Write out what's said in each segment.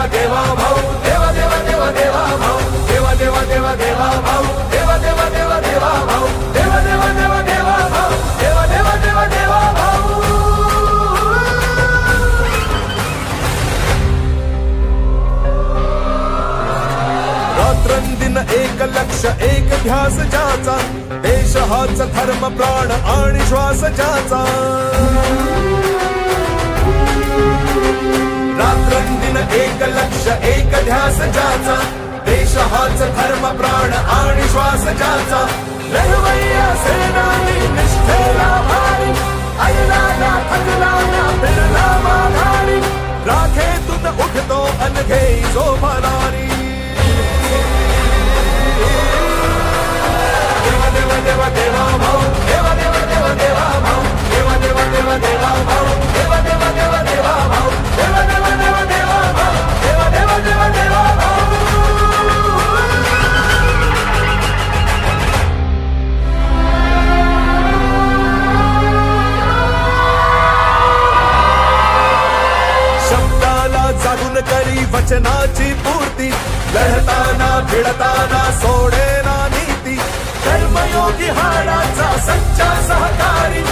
देवा देवा भाऊ देवा देवा देवा देवा भाऊ देवा देवा देवा देवा भाऊ देवा देवा देवा देवा भाऊ देवा देवा देवा देवा भाऊ देवा देवा देवा देवा भाऊ रात्रंदिन एक लक्ष एक ध्यास ज्याचा देश हाच धर्म प्राण आणि श्वास ज्याचा रात्रंदिन एक लक्ष एक ध्यास ज्याचा. देश हाच धर्म प्राण आणि श्वास ज्याचा. लढवय्या सेनानी निष्ठेला भारी. ऐला ना थकला ना राखे तुत उठतो अनघे जो भरारी देवा देवा देवा देवा भाऊ वचनाची पूर्ती. लढताना भिडताना सोडेना नीती. कर्मयोगी हाडाचा सच्चा सहकारी.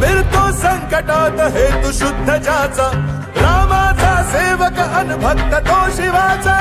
खंबीर संकटात हेतु शुद्ध ज्याचा. रामाचा सेवक अनभक्त तो शिवाचा.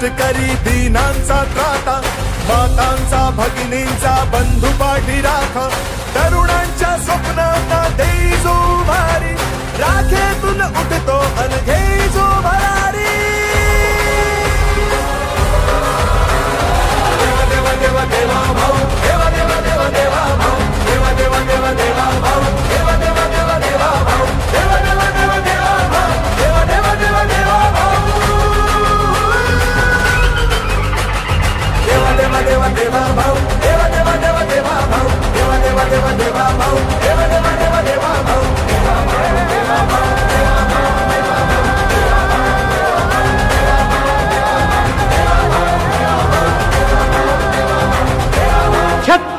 शेतकरी कष्टकरी दीनांचा त्राता मातांचा भगिनींचा बंधू पाठी राखा. तरुणांच्या स्वप्नांना देई जो भारी राखेतून उठतो अनघे जो भरारी. देवा देवा देवा देवा भाऊ. देवा देवा देवा देवा भाऊ. देवा देवा देवा देवा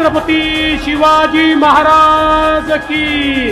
छत्रपती शिवाजी महाराज की